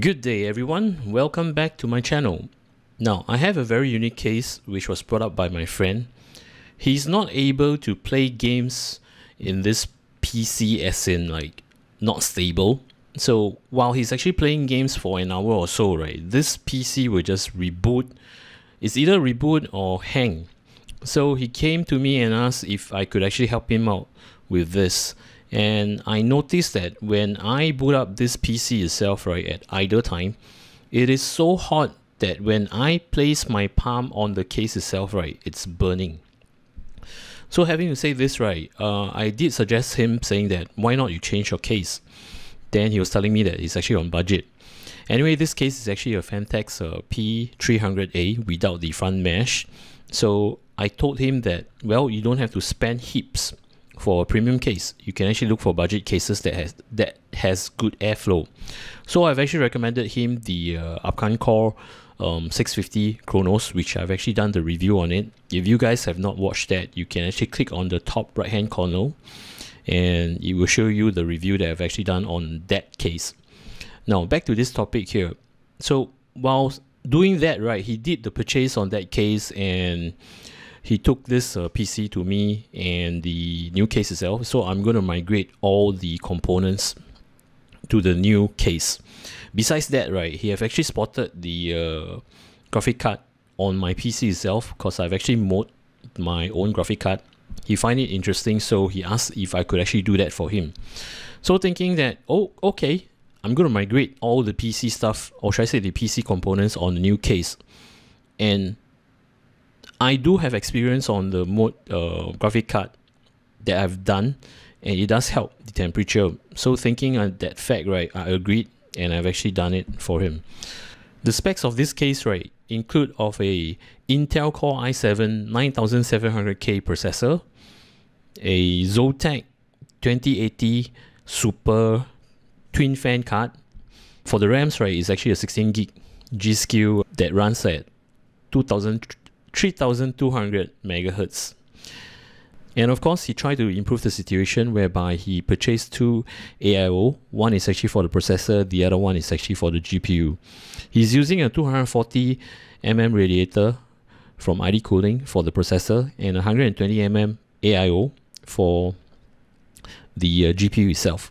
Good day everyone, welcome back to my channel. Now, I have a very unique case which was brought up by my friend. He's not able to play games in this PC as in like not stable. So while he's actually playing games for an hour or so, right, this PC will just reboot. It's either reboot or hang. So he came to me and asked if I could actually help him out with this and I noticed that when I boot up this PC itself right at idle time it is so hot that when I place my palm on the case itself right it's burning. So having to say this right uh, I did suggest him saying that why not you change your case? Then he was telling me that it's actually on budget. Anyway this case is actually a Phanteks uh, P300A without the front mesh. So I told him that well you don't have to spend heaps for a premium case, you can actually look for budget cases that has that has good airflow. So I've actually recommended him the uh, Abkoncore um, 650 Cronos, which I've actually done the review on it. If you guys have not watched that, you can actually click on the top right hand corner and it will show you the review that I've actually done on that case. Now back to this topic here. So while doing that, right, he did the purchase on that case and he took this uh, PC to me and the new case itself. So I'm going to migrate all the components to the new case. Besides that, right, he have actually spotted the uh, graphic card on my PC itself because I've actually mod my own graphic card. He find it interesting, so he asked if I could actually do that for him. So thinking that, oh, okay, I'm going to migrate all the PC stuff, or should I say the PC components on the new case. And I do have experience on the mode uh, graphic card that I've done and it does help the temperature. So thinking on that fact, right, I agreed and I've actually done it for him. The specs of this case, right, include of a Intel Core i7 9700K processor, a Zotac 2080 Super twin fan card. For the RAMs, right, it's actually a 16 gig G Skill that runs at 2000 3200 megahertz. And of course, he tried to improve the situation whereby he purchased two AIO. One is actually for the processor, the other one is actually for the GPU. He's using a 240 mm radiator from ID Cooling for the processor and 120 mm AIO for the uh, GPU itself.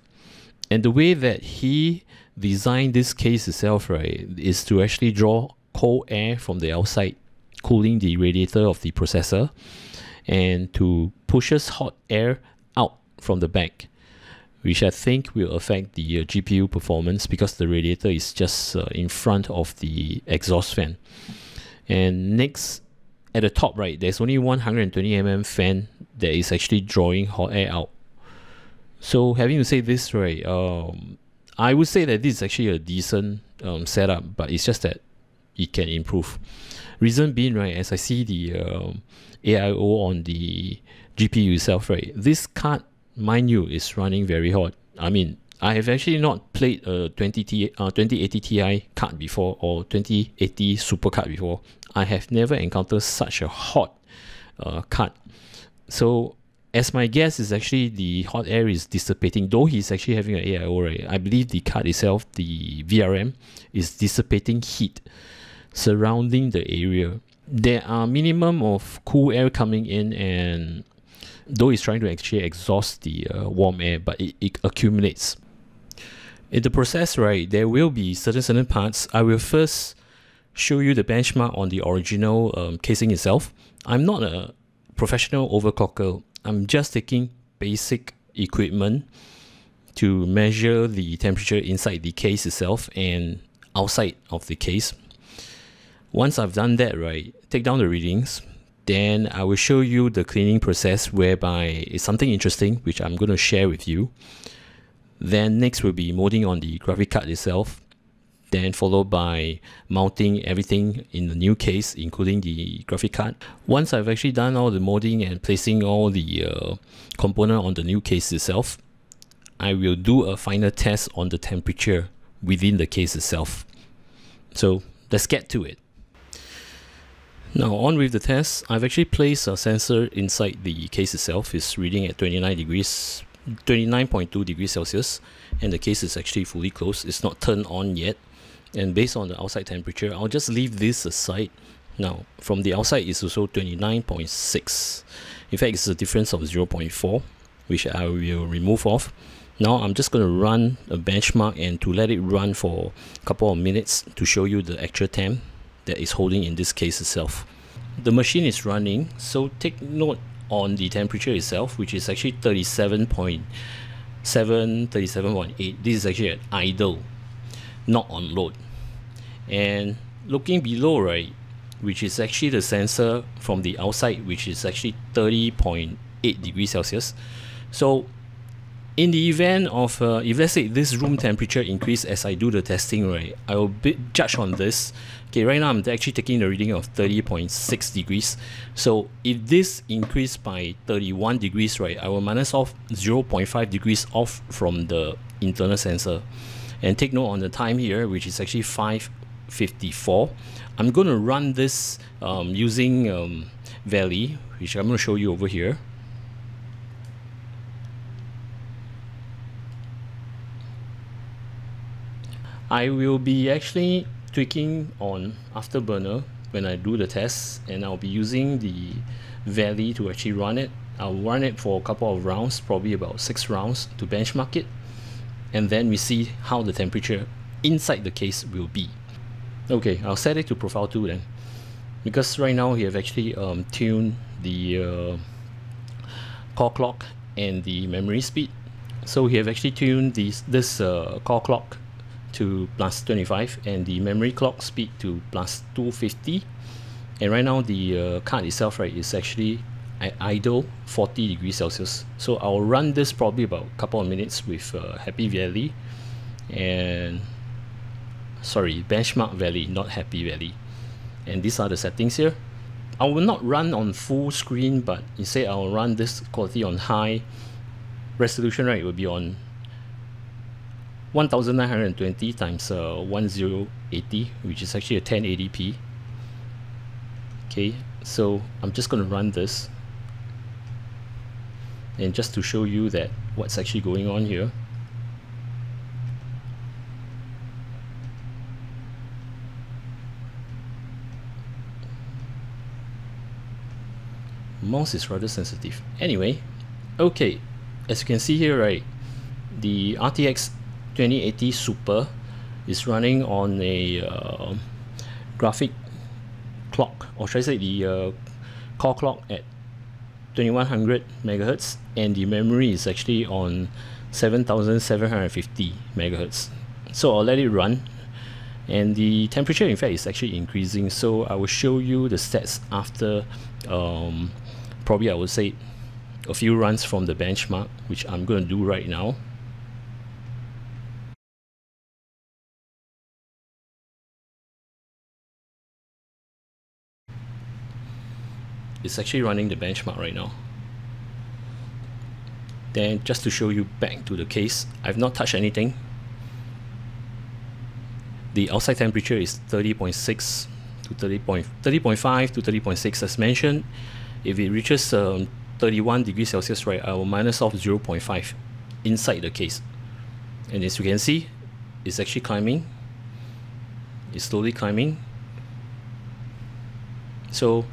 And the way that he designed this case itself, right, is to actually draw cold air from the outside cooling the radiator of the processor and to pushes hot air out from the back which I think will affect the uh, GPU performance because the radiator is just uh, in front of the exhaust fan. And next, at the top right, there's only 120 mm fan that is actually drawing hot air out. So having to say this, right, um, I would say that this is actually a decent um, setup, but it's just that it can improve. Reason being, right, as I see the um, AIO on the GPU itself, right, this card, mind you, is running very hot. I mean, I have actually not played a 20 T, uh, 2080 Ti card before or 2080 Super card before. I have never encountered such a hot uh, card. So as my guess is actually the hot air is dissipating, though he's actually having an AIO, right? I believe the card itself, the VRM, is dissipating heat surrounding the area. There are minimum of cool air coming in and though it's trying to actually exhaust the uh, warm air, but it, it accumulates. In the process, right, there will be certain certain parts. I will first show you the benchmark on the original um, casing itself. I'm not a professional overclocker. I'm just taking basic equipment to measure the temperature inside the case itself and outside of the case. Once I've done that, right, take down the readings, then I will show you the cleaning process whereby it's something interesting which I'm going to share with you. Then next will be molding on the graphic card itself. Then followed by mounting everything in the new case, including the graphic card. Once I've actually done all the molding and placing all the uh, component on the new case itself, I will do a final test on the temperature within the case itself. So let's get to it. Now on with the test, I've actually placed a sensor inside the case itself. It's reading at 29 degrees, 29.2 degrees Celsius and the case is actually fully closed. It's not turned on yet. and based on the outside temperature I'll just leave this aside now from the outside it's also 29.6 in fact it's a difference of 0.4 which I will remove off now I'm just going to run a benchmark and to let it run for a couple of minutes to show you the actual temp that is holding in this case itself. The machine is running so take note on the temperature itself which is actually 37.7 37.8 this is actually at idle not on load. And looking below right which is actually the sensor from the outside which is actually 30.8 degrees Celsius. So in the event of uh, if let's say this room temperature increase as I do the testing right I will judge on this okay right now I'm actually taking the reading of 30.6 degrees. So if this increase by 31 degrees right I will minus off 0.5 degrees off from the internal sensor. And take note on the time here which is actually 554 I'm going to run this um, using um, Valley which I'm going to show you over here. I will be actually tweaking on Afterburner when I do the test and I'll be using the Valley to actually run it. I'll run it for a couple of rounds, probably about six rounds to benchmark it and then we see how the temperature inside the case will be. Okay, I'll set it to profile 2 then because right now we have actually um, tuned the uh, core clock and the memory speed. So we have actually tuned these, this uh, core clock to plus 25 and the memory clock speed to plus 250 and right now the uh, card itself right is actually at idle 40 degrees Celsius. So I'll run this probably about a couple of minutes with uh, Happy Valley and sorry benchmark Valley not Happy Valley. And these are the settings here. I will not run on full screen but instead I'll run this quality on high. Resolution right it will be on 1920 times uh, 1080 which is actually a 1080p okay so I'm just going to run this. And just to show you that what's actually going on here. Mouse is rather sensitive. Anyway okay as you can see here right the RTX 2080 Super is running on a uh, graphic clock or should I say the uh, core clock at 2100 megahertz and the memory is actually on 7750 megahertz. So I'll let it run and the temperature in fact is actually increasing. So I will show you the stats after um, probably I would say a few runs from the benchmark which I'm going to do right now it's actually running the benchmark right now. Then just to show you back to the case I've not touched anything. The outside temperature is 30.6 to 30.5 30 to 30.6 as mentioned if it reaches um, 31 degrees Celsius right I will minus off 0.5 inside the case. And as you can see it's actually climbing. It's slowly climbing. So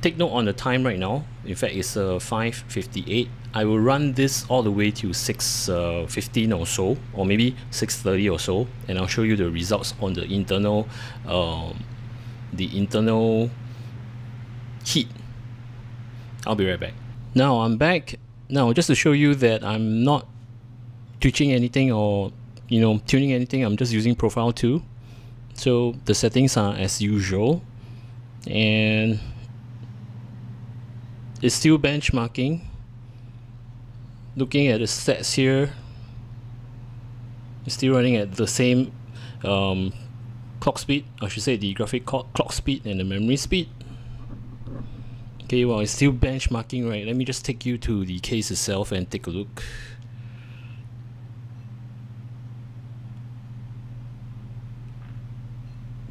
take note on the time right now. In fact it's uh, 5.58 I will run this all the way to 6.15 uh, or so or maybe 6.30 or so and I'll show you the results on the internal um, the internal heat. I'll be right back. Now I'm back. Now just to show you that I'm not twitching anything or you know tuning anything I'm just using profile 2 so the settings are as usual. And it's still benchmarking looking at the stats here it's still running at the same um, clock speed I should say the graphic clock speed and the memory speed. Okay well it's still benchmarking right? Let me just take you to the case itself and take a look.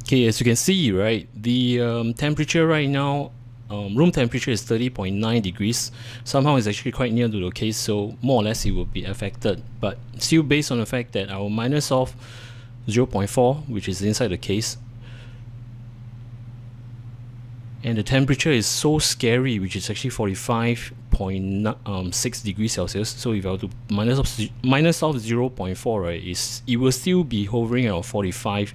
Okay as you can see right the um, temperature right now um, room temperature is 30.9 degrees. Somehow it's actually quite near to the case so more or less it will be affected. But still based on the fact that will minus off 0.4 which is inside the case and the temperature is so scary which is actually 45.6 um, degrees celsius. So if i were to minus off minus off 0.4 right is it will still be hovering around 45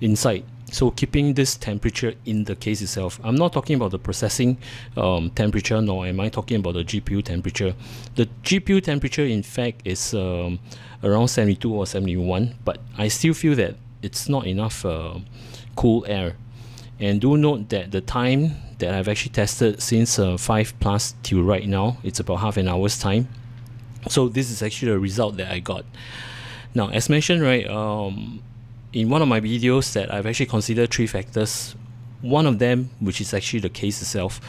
inside so keeping this temperature in the case itself i'm not talking about the processing um, temperature nor am i talking about the gpu temperature. The gpu temperature in fact is um, around 72 or 71 but i still feel that it's not enough uh, cool air. And do note that the time that I've actually tested since uh, 5 plus till right now it's about half an hour's time. So this is actually the result that I got. Now as mentioned right um, in one of my videos that I've actually considered three factors. One of them which is actually the case itself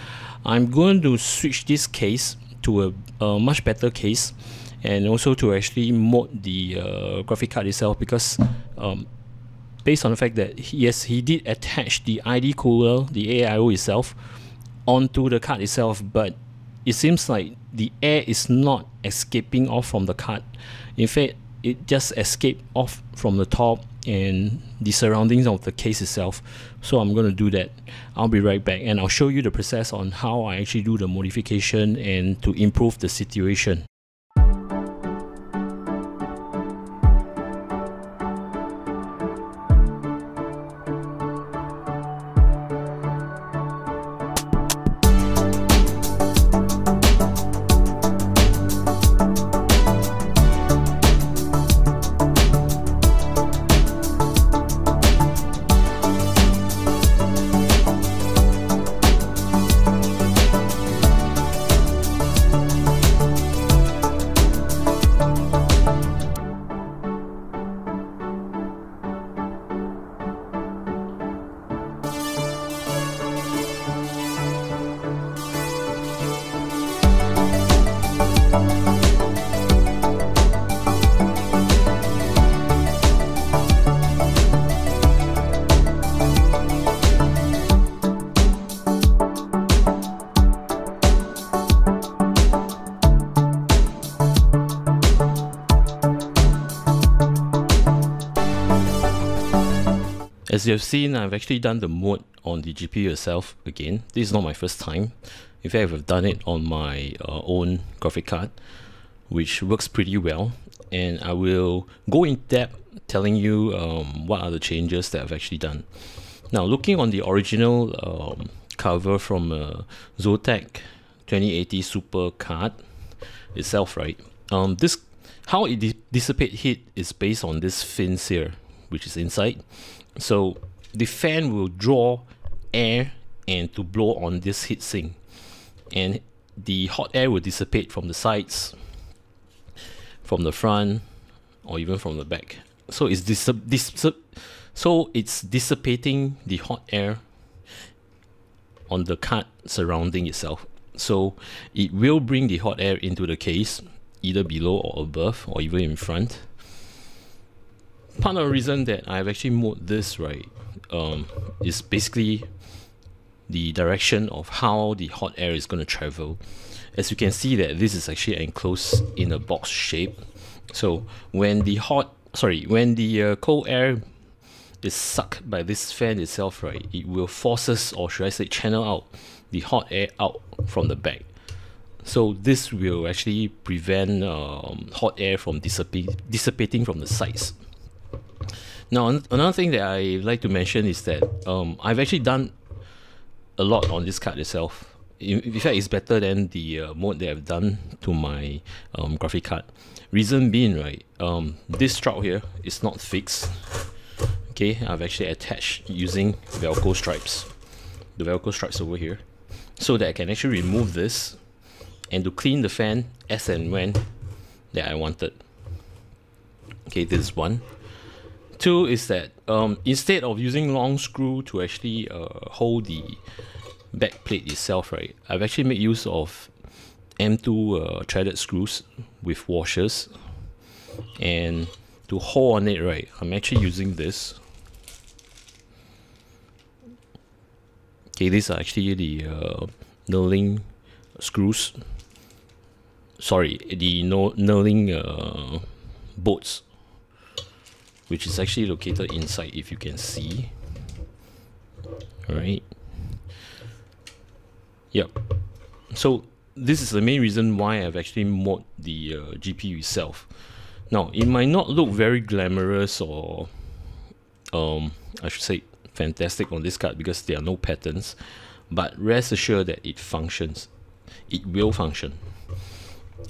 I'm going to switch this case to a, a much better case and also to actually mod the uh, graphic card itself because um, based on the fact that yes he did attach the ID cooler the AIO itself onto the card itself but it seems like the air is not escaping off from the card. In fact it just escaped off from the top and the surroundings of the case itself. So I'm going to do that. I'll be right back and I'll show you the process on how I actually do the modification and to improve the situation you have seen, I've actually done the mode on the GPU itself again. This is not my first time. In fact, I've done it on my uh, own graphic card, which works pretty well. And I will go in depth telling you um, what are the changes that I've actually done. Now, looking on the original um, cover from uh, Zotac 2080 Super card itself, right? Um, this how it di dissipate heat is based on this fins here, which is inside so the fan will draw air and to blow on this heatsink and the hot air will dissipate from the sides from the front or even from the back. So it's dis, dis so it's dissipating the hot air on the card surrounding itself. So it will bring the hot air into the case either below or above or even in front part of the reason that I've actually moved this right um, is basically the direction of how the hot air is going to travel. As you can see that this is actually enclosed in a box shape. So when the hot, sorry, when the uh, cold air is sucked by this fan itself, right, it will forces or should I say channel out the hot air out from the back. So this will actually prevent um, hot air from dissipating from the sides. Now, another thing that I like to mention is that um, I've actually done a lot on this card itself. In, in fact, it's better than the uh, mode that I've done to my um, graphic card. Reason being, right, um, this strap here is not fixed. Okay, I've actually attached using Velcro stripes. The Velcro stripes over here. So that I can actually remove this and to clean the fan as and when that I wanted. Okay, this is one. Two is that um, instead of using long screw to actually uh, hold the back plate itself, right, I've actually made use of M2 uh, threaded screws with washers. And to hold on it, right, I'm actually using this. Okay, these are actually the uh, knurling screws. Sorry, the no knurling uh, bolts which is actually located inside if you can see. Right yep so this is the main reason why I've actually mod the uh, GPU itself. Now it might not look very glamorous or um, I should say fantastic on this card because there are no patterns but rest assured that it functions. It will function.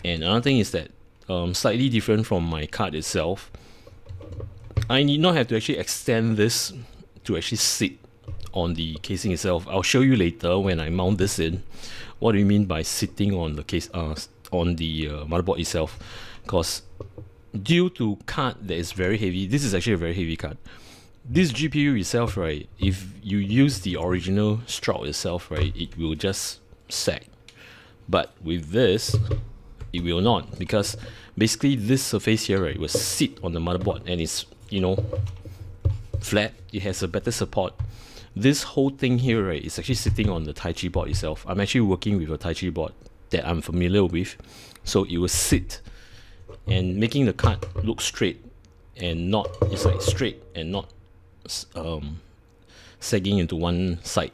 And another thing is that um, slightly different from my card itself I need not have to actually extend this to actually sit on the casing itself. I'll show you later when I mount this in. What do you mean by sitting on the case uh, on the uh, motherboard itself? Because due to card that is very heavy, this is actually a very heavy card. This GPU itself, right? If you use the original shroud itself, right, it will just sag. But with this, it will not because basically this surface here, right, will sit on the motherboard and it's you know flat. It has a better support this whole thing here right is actually sitting on the Taichi board itself. I'm actually working with a Taichi board that I'm familiar with. So it will sit and making the card look straight and not, it's like straight and not um, sagging into one side.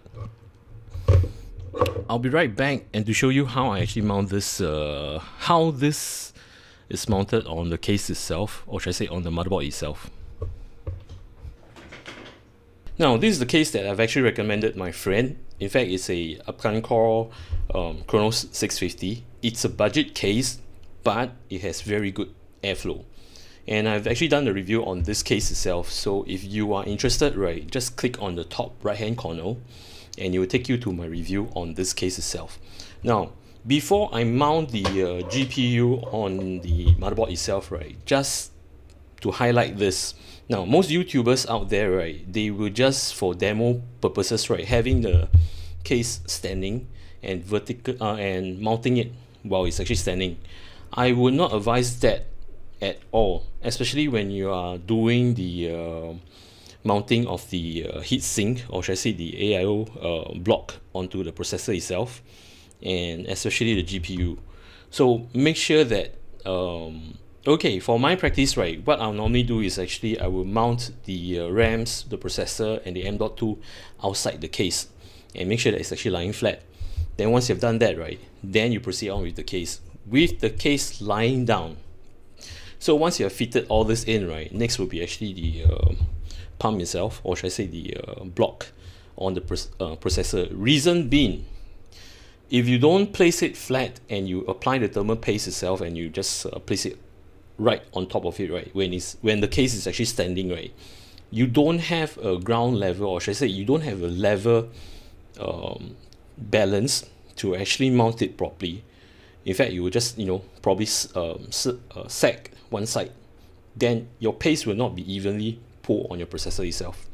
I'll be right back and to show you how I actually mount this, uh, how this is mounted on the case itself, or should I say on the motherboard itself. Now, this is the case that I've actually recommended my friend. In fact, it's a Abkoncore um, Cronos 650. It's a budget case, but it has very good airflow. And I've actually done the review on this case itself. So if you are interested, right, just click on the top right hand corner and it will take you to my review on this case itself. Now, before I mount the uh, GPU on the motherboard itself, right, just to highlight this, now, most YouTubers out there, right, they will just for demo purposes, right, having the case standing and vertical uh, and mounting it while it's actually standing. I would not advise that at all, especially when you are doing the uh, mounting of the uh, heatsink or should I say the AIO uh, block onto the processor itself and especially the GPU. So make sure that um, Okay, for my practice, right, what I'll normally do is actually I will mount the uh, RAMs, the processor, and the M.2 outside the case and make sure that it's actually lying flat. Then once you've done that, right, then you proceed on with the case with the case lying down. So once you have fitted all this in, right, next will be actually the uh, pump itself, or should I say the uh, block on the uh, processor. Reason being, if you don't place it flat and you apply the thermal paste itself and you just uh, place it right on top of it right? When it's when the case is actually standing right? You don't have a ground level or should I say you don't have a level um, balance to actually mount it properly. In fact you will just you know probably um, uh, sag one side. Then your paste will not be evenly pulled on your processor itself.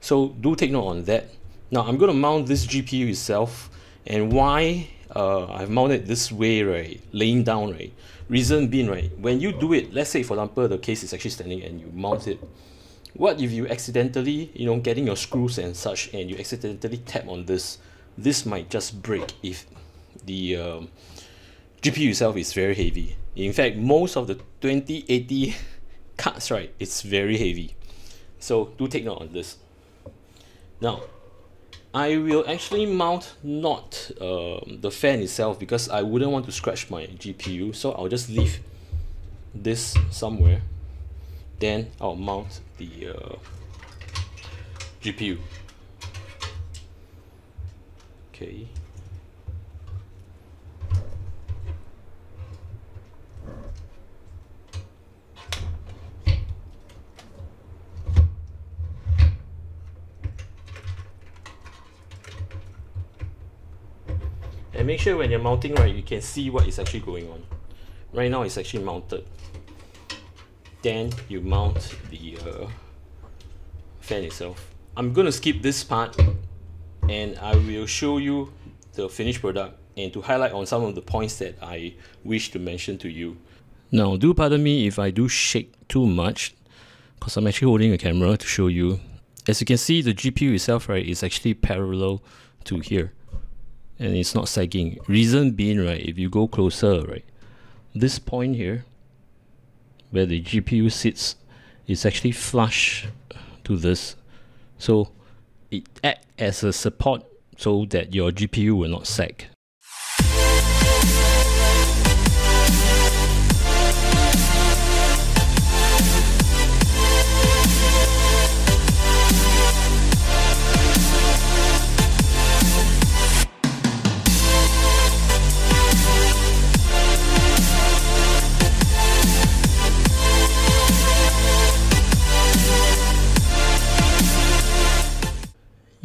So do take note on that. Now I'm going to mount this GPU itself and why uh, I've mounted this way right? Laying down right Reason being, right, when you do it, let's say for example the case is actually standing and you mount it, what if you accidentally, you know, getting your screws and such and you accidentally tap on this, this might just break if the um, GPU itself is very heavy. In fact, most of the 2080 cards, right, it's very heavy. So do take note on this. Now, I will actually mount not uh, the fan itself because I wouldn't want to scratch my GPU so I'll just leave this somewhere. Then I'll mount the uh, GPU okay and make sure when you're mounting right you can see what is actually going on. Right now it's actually mounted. Then you mount the uh, fan itself. I'm gonna skip this part and I will show you the finished product and to highlight on some of the points that I wish to mention to you. Now do pardon me if I do shake too much because I'm actually holding a camera to show you. As you can see the GPU itself right is actually parallel to here and it's not sagging. Reason being, right, if you go closer, right, this point here, where the GPU sits is actually flush to this so it acts as a support so that your GPU will not sag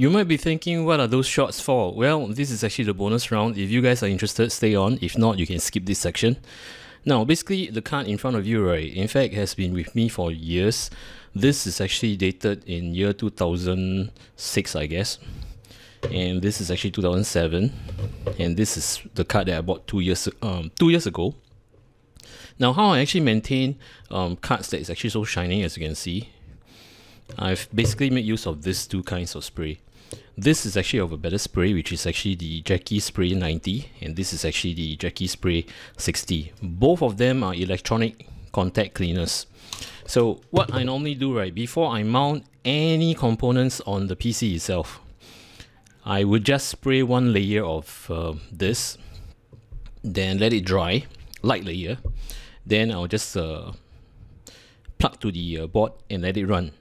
You might be thinking, what are those shots for? Well, this is actually the bonus round. If you guys are interested, stay on. If not, you can skip this section. Now, basically, the card in front of you, right, in fact, has been with me for years. This is actually dated in year 2006, I guess. And this is actually 2007. And this is the card that I bought two years, um, two years ago. Now, how I actually maintain um, cards that is actually so shiny, as you can see, I've basically made use of these two kinds of spray. This is actually of a better spray, which is actually the Jackie Spray 90, and this is actually the Jackie Spray 60. Both of them are electronic contact cleaners. So what I normally do, right, before I mount any components on the PC itself, I would just spray one layer of uh, this, then let it dry, light layer. Then I'll just uh, plug to the uh, board and let it run.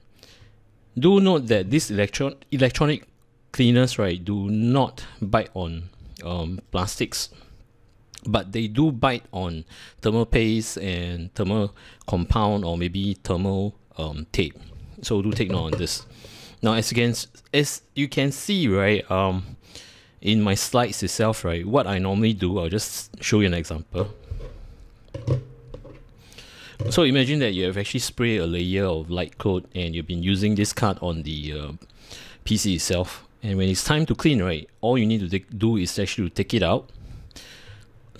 Do note that this electron electronic cleaners right do not bite on um, plastics but they do bite on thermal paste and thermal compound or maybe thermal um, tape. So do take note on this. Now as you can as you can see right um in my slides itself right what I normally do I'll just show you an example. So imagine that you have actually sprayed a layer of light coat and you've been using this card on the uh, PC itself and when it's time to clean right all you need to do is actually to take it out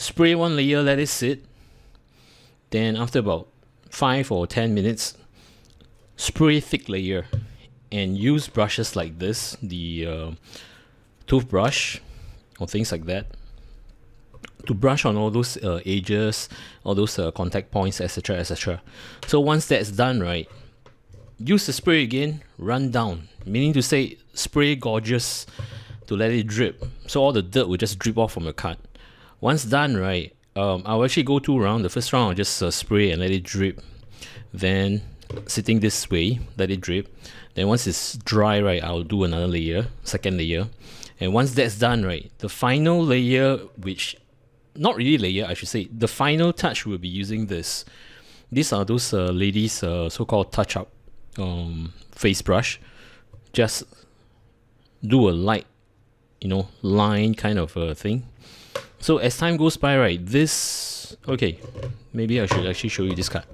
spray one layer let it sit. Then after about 5 or 10 minutes spray thick layer and use brushes like this the uh, toothbrush or things like that to brush on all those uh, edges all those uh, contact points etc etc so once that's done right use the spray again run down meaning to say spray gorgeous to let it drip. So all the dirt will just drip off from the cut. Once done right um, I'll actually go two round. The first round I'll just uh, spray and let it drip. Then sitting this way let it drip. Then once it's dry right I'll do another layer second layer. And once that's done right the final layer which not really layer I should say the final touch will be using this. These are those uh, ladies uh, so-called touch up um, face brush just do a light you know line kind of a thing. So as time goes by right this okay maybe I should actually show you this card.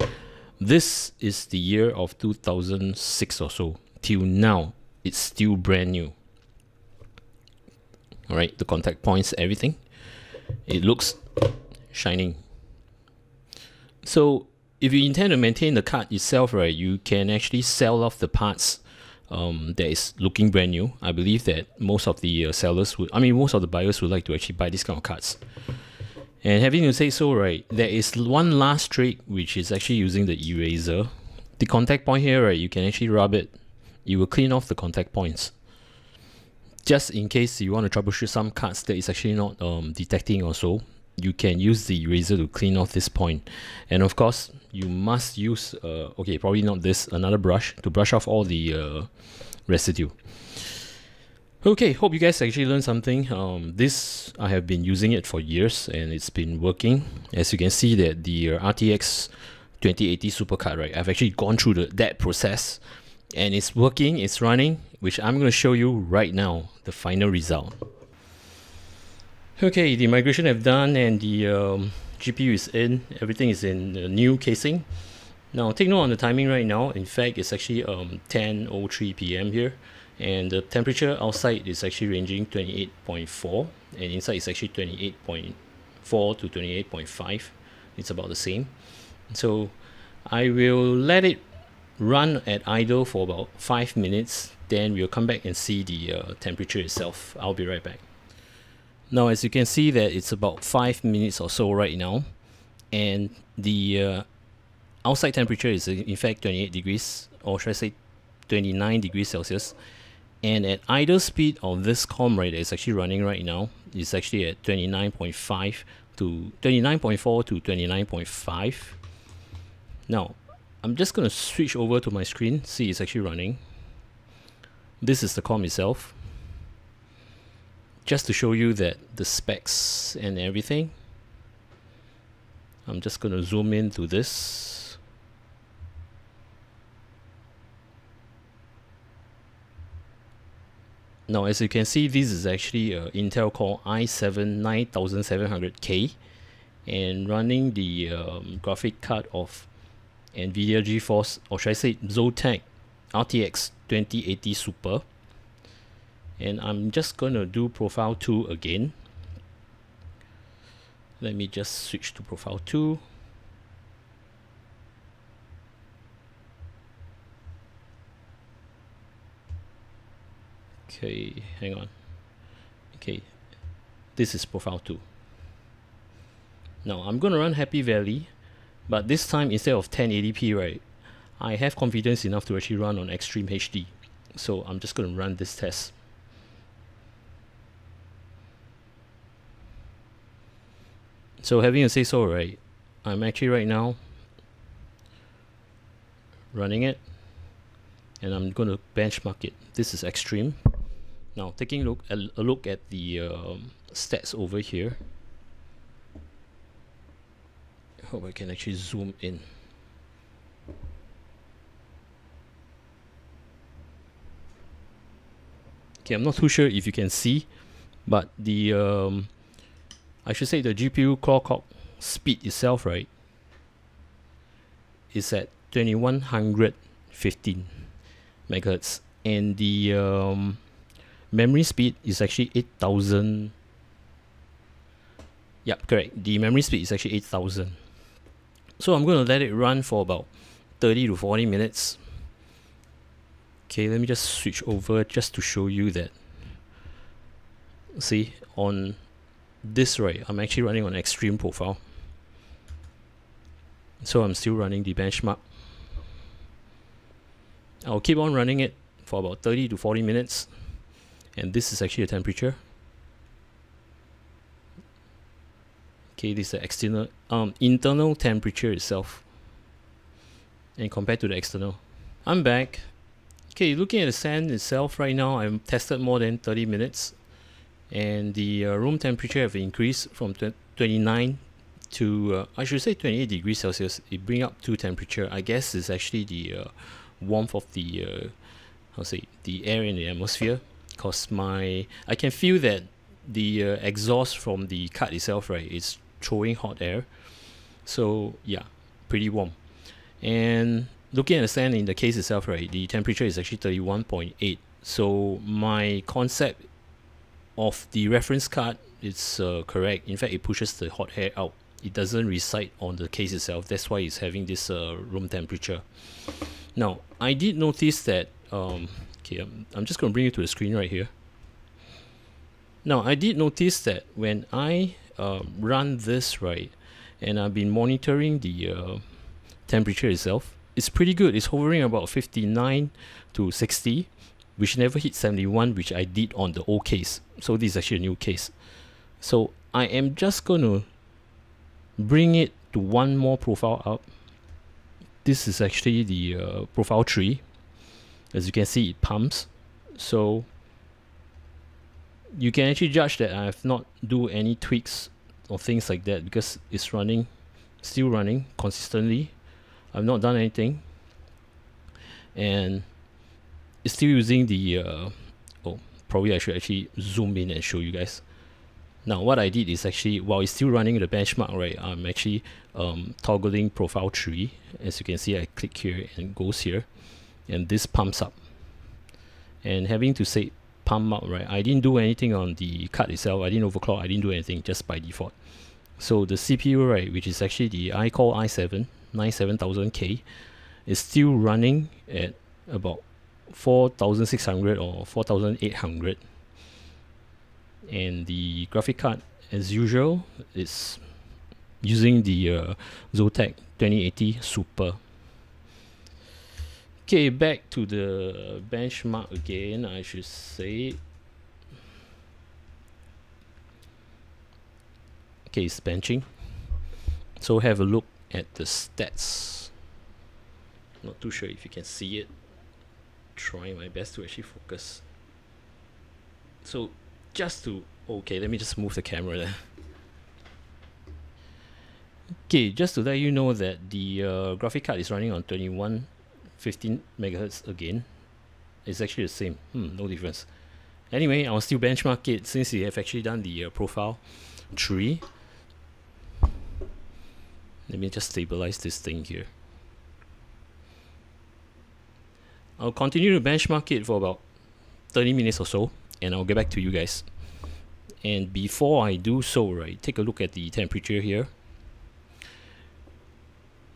This is the year of 2006 or so. Till now it's still brand new. All right the contact points everything. It looks shining. So if you intend to maintain the card itself right you can actually sell off the parts um, that is looking brand new. I believe that most of the uh, sellers would, I mean, most of the buyers would like to actually buy this kind of cards. And having to say so, right, there is one last trick which is actually using the eraser. The contact point here, right, you can actually rub it. You will clean off the contact points. Just in case you want to troubleshoot some cards that is actually not um, detecting or so, you can use the eraser to clean off this point and of course you must use uh, okay probably not this another brush to brush off all the uh, residue. Okay hope you guys actually learned something. Um, this I have been using it for years and it's been working. As you can see that the uh, RTX 2080 supercard right I've actually gone through the, that process and it's working it's running which I'm going to show you right now the final result. Okay, the migration I've done and the um, GPU is in. Everything is in the new casing. Now, take note on the timing right now. In fact, it's actually um, 10.03 p.m. here. And the temperature outside is actually ranging 28.4. And inside is actually 28.4 to 28.5. It's about the same. So I will let it run at idle for about 5 minutes. Then we'll come back and see the uh, temperature itself. I'll be right back. Now as you can see that it's about 5 minutes or so right now and the uh, outside temperature is in fact 28 degrees or should I say 29 degrees Celsius. And at idle speed of this com right it's actually running right now is actually at 29.5 to 29.4 to 29.5 now I'm just gonna switch over to my screen see it's actually running. This is the com itself just to show you that the specs and everything I'm just gonna zoom into this Now, as you can see, this is actually a Intel Core i7 9700K and running the um, graphic card of NVIDIA GeForce, or should I say Zotac RTX 2080 Super. And I'm just going to do Profile 2 again. Let me just switch to Profile 2. okay hang on okay this is profile 2 now I'm gonna run Happy Valley but this time instead of 1080p right I have confidence enough to actually run on Extreme HD so I'm just gonna run this test so having to say so right I'm actually right now running it and I'm going to benchmark it this is extreme now taking a look, a, a look at the um, stats over here. Hope I can actually zoom in. Okay, I'm not too sure if you can see, but the um, I should say the GPU core clock speed itself, right, is at 2115 megahertz, and the um, memory speed is actually 8000 yep correct. The memory speed is actually 8000 so I'm going to let it run for about 30 to 40 minutes. Okay let me just switch over just to show you that. See on this right I'm actually running on extreme profile. So I'm still running the benchmark. I'll keep on running it for about 30 to 40 minutes. And this is actually a temperature. Okay this is the external um internal temperature itself. And compared to the external. I'm back. Okay looking at the sand itself right now I'm tested more than 30 minutes and the uh, room temperature have increased from 29 to uh, I should say 28 degrees Celsius. It bring up to temperature. I guess it's actually the uh, warmth of the uh, how say the air in the atmosphere. Because my I can feel that the uh, exhaust from the card itself right is throwing hot air. So yeah pretty warm. And looking at the sand in the case itself right the temperature is actually 31.8 so my concept of the reference card it's uh, correct. In fact it pushes the hot air out. It doesn't reside on the case itself. That's why it's having this uh, room temperature. Now I did notice that um, okay I'm, I'm just going to bring you to the screen right here. Now I did notice that when I uh, run this right and I've been monitoring the uh, temperature itself it's pretty good. It's hovering about 59 to 60 which never hit 71 which I did on the old case. So this is actually a new case. So I am just going to bring it to one more profile up. This is actually the uh, profile tree as you can see it pumps. So you can actually judge that I have not do any tweaks or things like that because it's running still running consistently. I've not done anything. And still using the uh, oh probably I should actually zoom in and show you guys. Now what I did is actually while it's still running the benchmark right I'm actually um, toggling profile tree as you can see I click here and goes here. And this pumps up. And having to say pump up right I didn't do anything on the card itself. I didn't overclock. I didn't do anything just by default. So the CPU right which is actually the iCore i7 97000K is still running at about 4600 or 4800 and the graphic card as usual is using the uh, Zotac 2080 Super. Okay, back to the benchmark again, I should say. Okay, it's benching. So have a look at the stats. Not too sure if you can see it. Trying my best to actually focus. So just to okay, let me just move the camera there. Okay, just to let you know that the uh, graphic card is running on 21 15 megahertz again. It's actually the same. Hmm, no difference. Anyway, I'll still benchmark it since we have actually done the uh, profile tree. Let me just stabilize this thing here. I'll continue to benchmark it for about 30 minutes or so and I'll get back to you guys. And before I do so, right, take a look at the temperature here.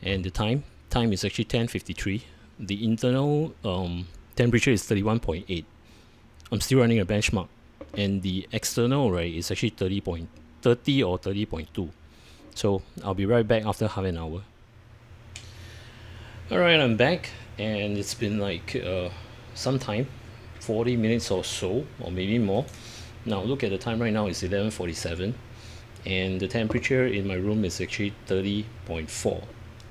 And the time. Time is actually 10.53. The internal um, temperature is 31.8. I'm still running a benchmark. And the external, right, is actually 30.30 or 30.2. So I'll be right back after half an hour. Alright, I'm back and it's been like uh, some time 40 minutes or so or maybe more. Now look at the time right now it's 11:47 and the temperature in my room is actually 30.4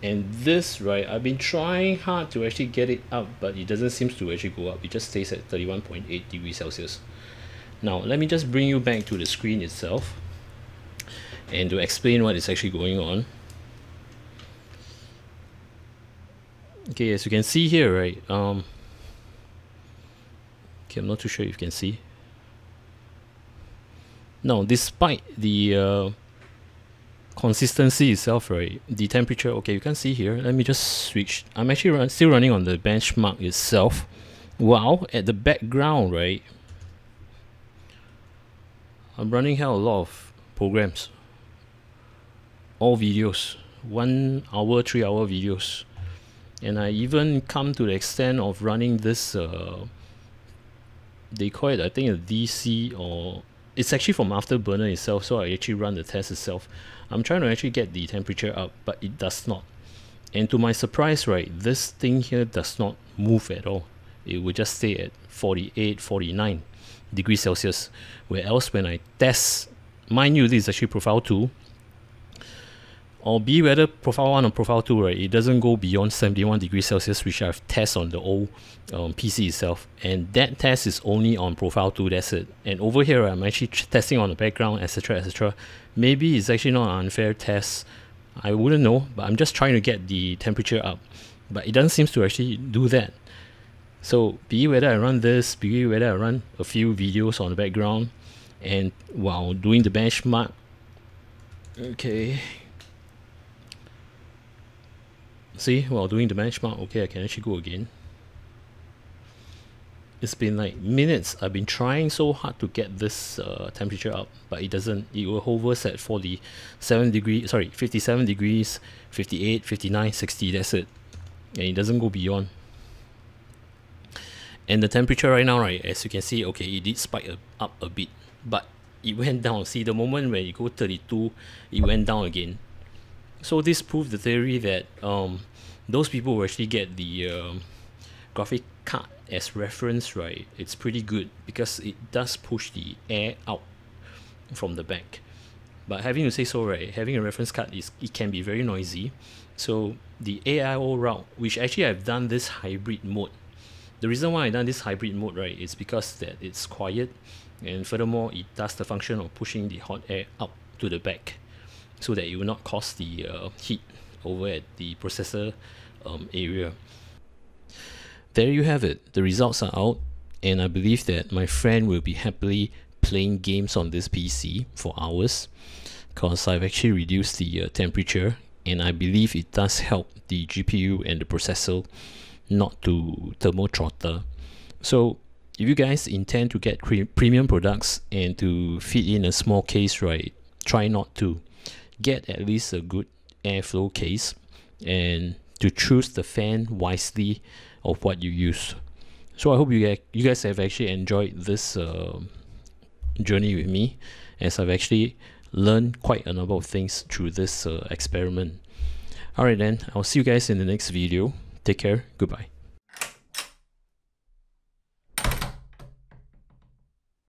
and this right I've been trying hard to actually get it up but it doesn't seem to actually go up. It just stays at 31.8 degrees Celsius. Now let me just bring you back to the screen itself and to explain what is actually going on okay as you can see here right um okay I'm not too sure if you can see. Now despite the uh, consistency itself right the temperature okay you can see here let me just switch. I'm actually run, still running on the benchmark itself. Wow at the background right I'm running hell a lot of programs. All videos. One hour three hour videos and I even come to the extent of running this uh, they call it I think a DC or it's actually from Afterburner itself so I actually run the test itself. I'm trying to actually get the temperature up but it does not. And to my surprise right this thing here does not move at all. It will just stay at 48 49 degrees Celsius. Where else when I test mind you this is actually profile 2 or be whether profile 1 or profile 2 right it doesn't go beyond 71 degrees celsius which i've tested on the old um, pc itself. And that test is only on profile 2 that's it. And over here i'm actually testing on the background etc etc maybe it's actually not an unfair test. I wouldn't know but i'm just trying to get the temperature up. But it doesn't seem to actually do that. So be whether i run this be whether i run a few videos on the background and while doing the benchmark. Okay see while doing the benchmark okay I can actually go again. It's been like minutes. I've been trying so hard to get this uh, temperature up but it doesn't. It will hovers at 47 degree sorry 57 degrees 58 59 60 that's it. And it doesn't go beyond. And the temperature right now right as you can see okay it did spike up a bit but it went down. See the moment when you go 32 it went down again. So this proved the theory that um, those people who actually get the um, graphic card as reference right it's pretty good because it does push the air out from the back. But having to say so right having a reference card is it can be very noisy. So the AIO route which actually I've done this hybrid mode. The reason why I done this hybrid mode right is because that it's quiet and furthermore it does the function of pushing the hot air up to the back so that it will not cause the uh, heat over at the processor um, area. There you have it. The results are out, and I believe that my friend will be happily playing games on this PC for hours because I've actually reduced the uh, temperature and I believe it does help the GPU and the processor not to thermal throttle. So if you guys intend to get premium products and to fit in a small case right, try not to. Get at least a good airflow case and to choose the fan wisely of what you use. So I hope you you guys have actually enjoyed this uh, journey with me as I've actually learned quite a number of things through this uh, experiment. Alright then, I'll see you guys in the next video. Take care. Goodbye.